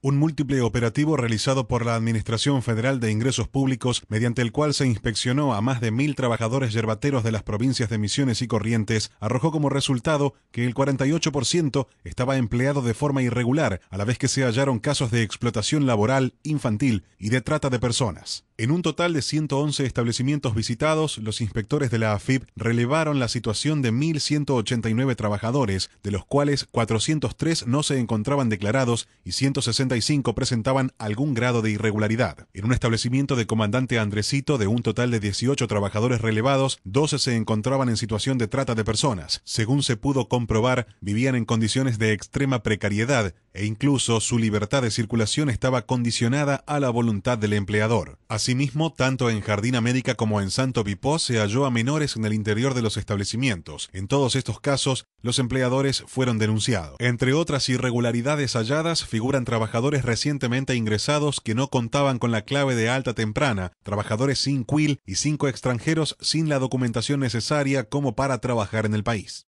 Un múltiple operativo realizado por la Administración Federal de Ingresos Públicos, mediante el cual se inspeccionó a más de mil trabajadores yerbateros de las provincias de Misiones y Corrientes, arrojó como resultado que el 48% estaba empleado de forma irregular, a la vez que se hallaron casos de explotación laboral, infantil y de trata de personas. En un total de 111 establecimientos visitados, los inspectores de la AFIP relevaron la situación de 1.189 trabajadores, de los cuales 403 no se encontraban declarados y 165 presentaban algún grado de irregularidad. En un establecimiento de comandante Andresito, de un total de 18 trabajadores relevados, 12 se encontraban en situación de trata de personas. Según se pudo comprobar, vivían en condiciones de extrema precariedad e incluso su libertad de circulación estaba condicionada a la voluntad del empleador. Asimismo, tanto en Jardín América como en Santo Pipó se halló a menores en el interior de los establecimientos. En todos estos casos, los empleadores fueron denunciados. Entre otras irregularidades halladas figuran trabajadores recientemente ingresados que no contaban con la clave de alta temprana, trabajadores sin quill y cinco extranjeros sin la documentación necesaria como para trabajar en el país.